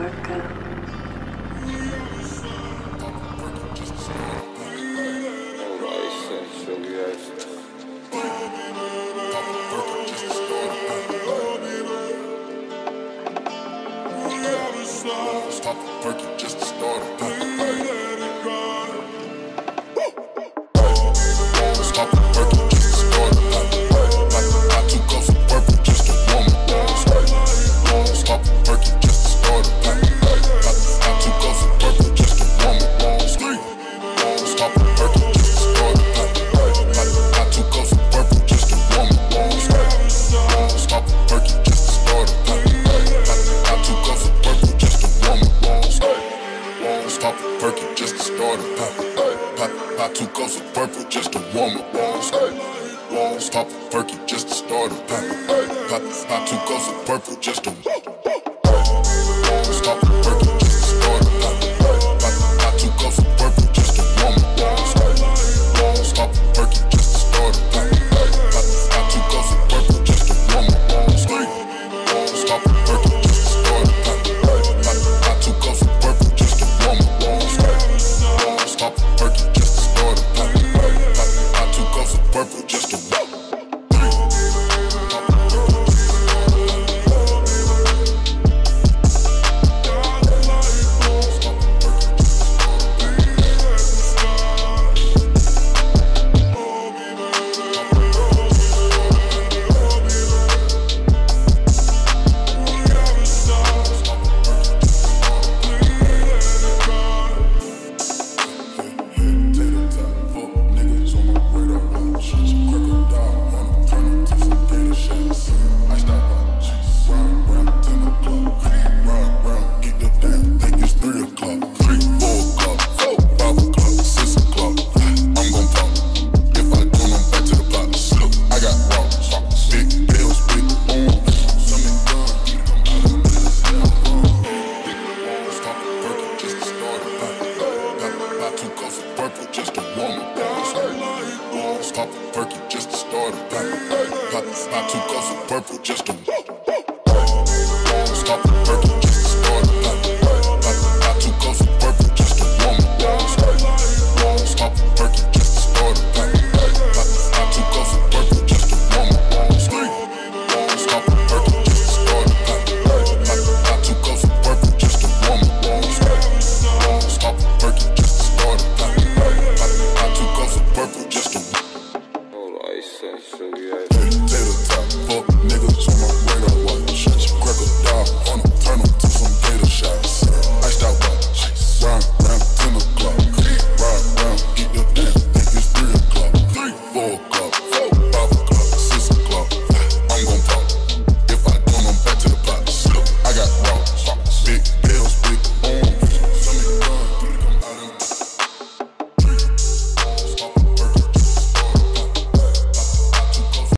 Marco. Stop the breaking just to start it. Let it go. Just to start it. Not two cups of purple just to warm it. Stop a perky just to start it. Not two cups of purple just to purple just to Stop a perky just to start it. Not, not two cups of purple just to warm it. Stop perky just to start it. Not, not two cups of purple just to warm it. Stop perky just to start it. Not, not two cups of purple just to warm it. Stop perky just to start it. Not, not two cups of purple just to Potato top, fuck on my radar. Watch, shut your cracker dog